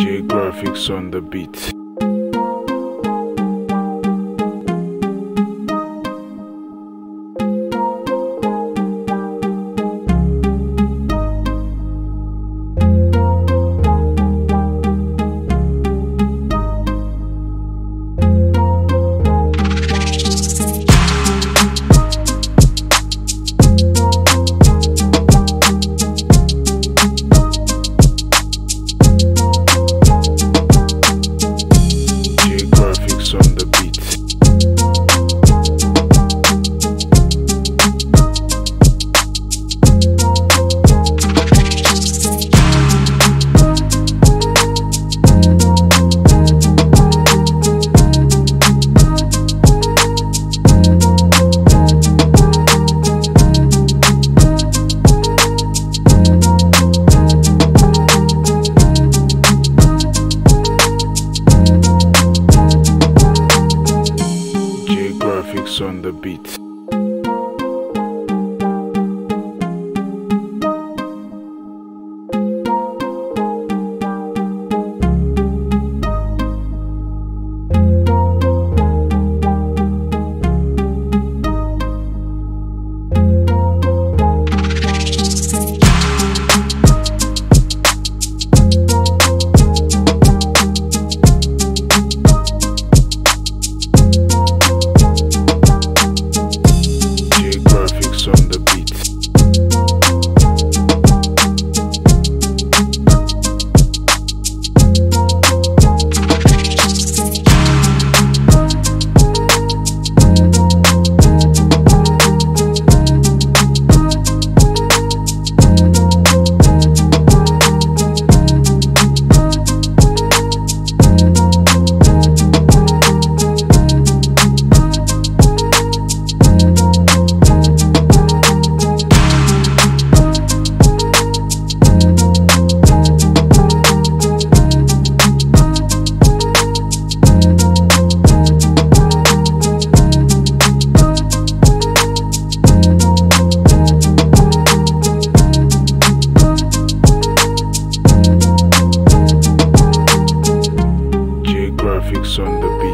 Graphics on the beat. On the beat. on the beat.